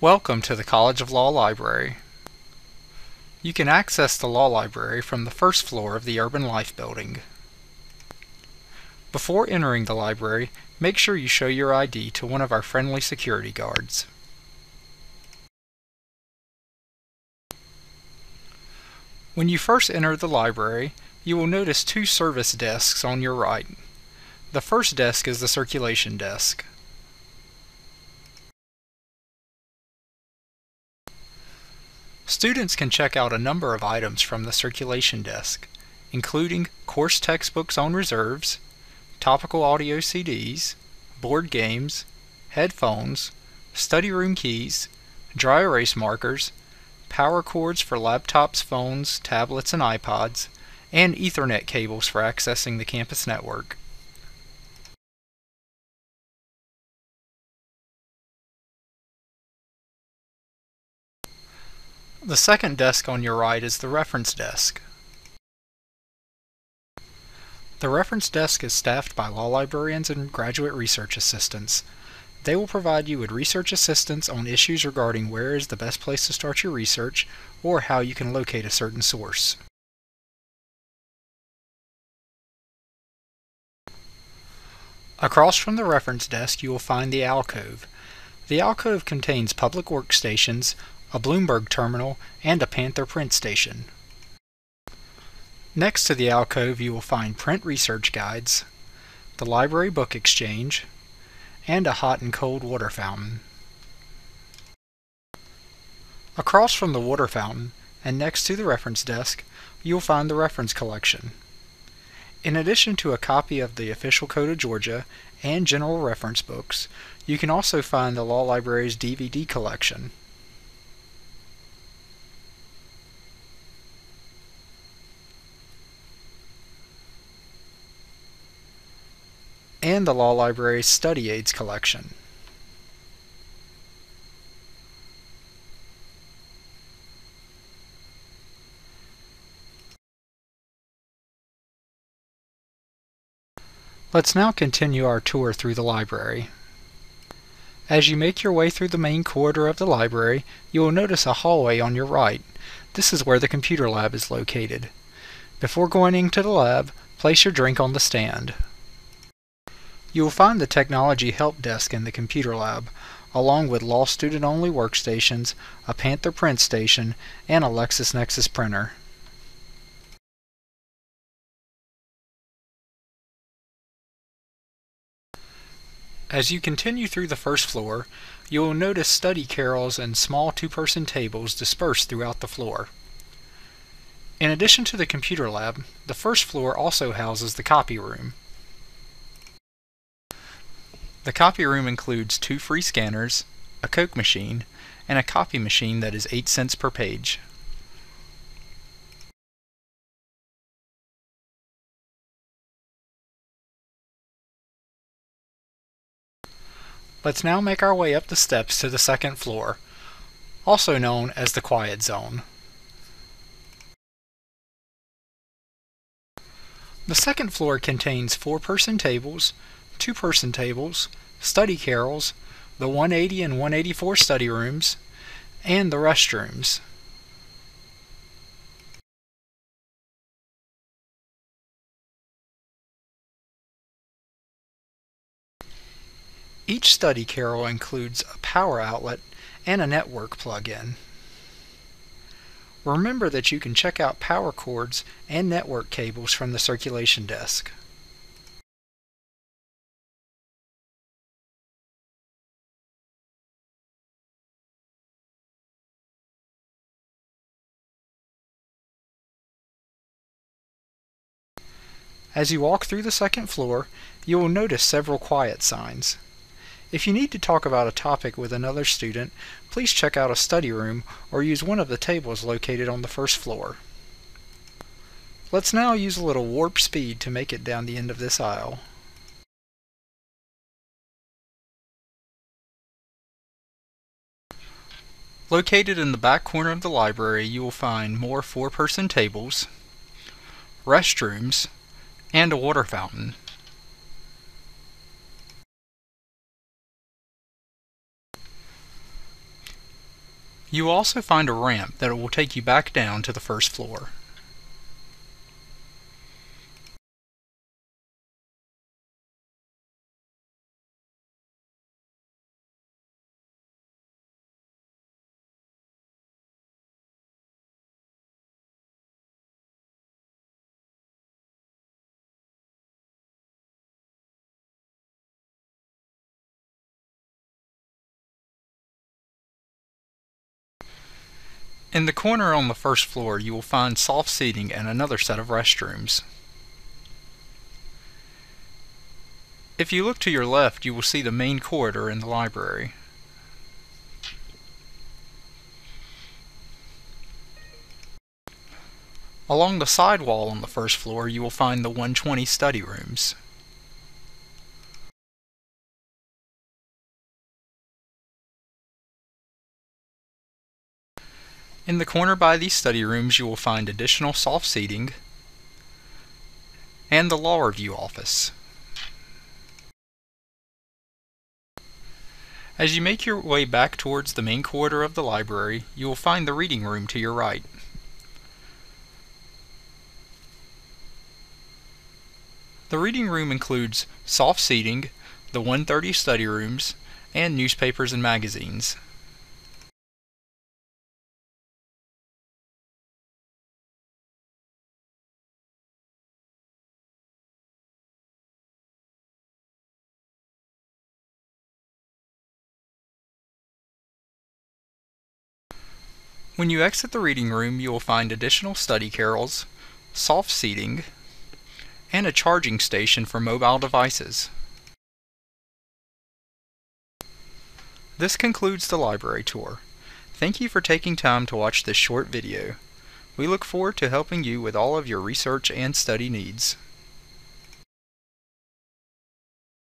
Welcome to the College of Law Library. You can access the Law Library from the first floor of the Urban Life Building. Before entering the library, make sure you show your ID to one of our friendly security guards. When you first enter the library, you will notice two service desks on your right. The first desk is the circulation desk. Students can check out a number of items from the circulation desk, including course textbooks on reserves, topical audio CDs, board games, headphones, study room keys, dry erase markers, power cords for laptops, phones, tablets, and iPods, and Ethernet cables for accessing the campus network. The second desk on your right is the reference desk. The reference desk is staffed by law librarians and graduate research assistants. They will provide you with research assistance on issues regarding where is the best place to start your research or how you can locate a certain source. Across from the reference desk you will find the alcove. The alcove contains public workstations, a Bloomberg terminal, and a Panther print station. Next to the alcove you will find print research guides, the library book exchange, and a hot and cold water fountain. Across from the water fountain, and next to the reference desk, you will find the reference collection. In addition to a copy of the Official Code of Georgia and general reference books, you can also find the Law Library's DVD collection. And the Law Library's Study Aids collection. Let's now continue our tour through the library. As you make your way through the main corridor of the library, you will notice a hallway on your right. This is where the computer lab is located. Before going into the lab, place your drink on the stand. You will find the Technology Help Desk in the Computer Lab, along with law student-only workstations, a Panther print station, and a LexisNexis printer. As you continue through the first floor, you will notice study carrels and small two-person tables dispersed throughout the floor. In addition to the computer lab, the first floor also houses the copy room. The copy room includes two free scanners, a Coke machine, and a copy machine that is 8 cents per page. Let's now make our way up the steps to the second floor, also known as the Quiet Zone. The second floor contains four-person tables, two-person tables, study carrels, the 180 and 184 study rooms, and the restrooms. Each study carrel includes a power outlet and a network plug-in. Remember that you can check out power cords and network cables from the circulation desk. As you walk through the second floor, you will notice several quiet signs. If you need to talk about a topic with another student, please check out a study room or use one of the tables located on the first floor. Let's now use a little warp speed to make it down the end of this aisle. Located in the back corner of the library, you will find more four-person tables, restrooms, and a water fountain. You will also find a ramp that will take you back down to the first floor. In the corner on the first floor you will find soft seating and another set of restrooms. If you look to your left you will see the main corridor in the library. Along the side wall on the first floor you will find the 120 study rooms. In the corner by these study rooms you will find additional soft seating and the law review office. As you make your way back towards the main corridor of the library, you will find the reading room to your right. The reading room includes soft seating, the 130 study rooms, and newspapers and magazines. When you exit the reading room, you will find additional study carrels, soft seating, and a charging station for mobile devices. This concludes the library tour. Thank you for taking time to watch this short video. We look forward to helping you with all of your research and study needs.